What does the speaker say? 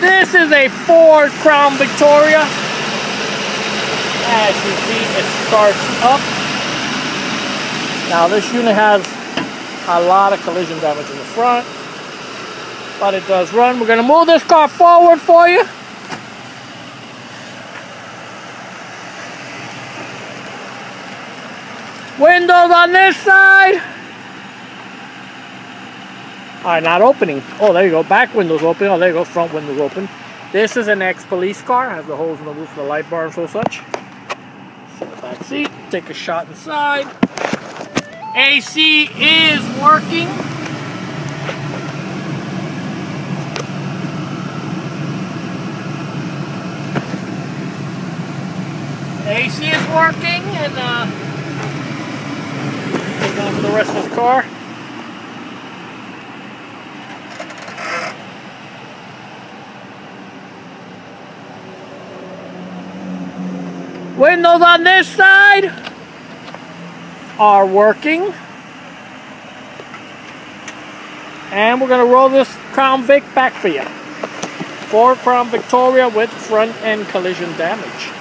This is a Ford Crown Victoria. As you see, it starts up. Now this unit has a lot of collision damage in the front, but it does run. We're gonna move this car forward for you. Windows on this side. Right, not opening. Oh, there you go. Back window's open. Oh, there you go. Front window's open. This is an ex-police car. Has the holes in the roof the light bar and so such. Back seat. Take a shot inside. AC is working. AC is working and uh, take on the rest of the car. Windows on this side are working. And we're going to roll this Crown Vic back for you. Ford Crown Victoria with front end collision damage.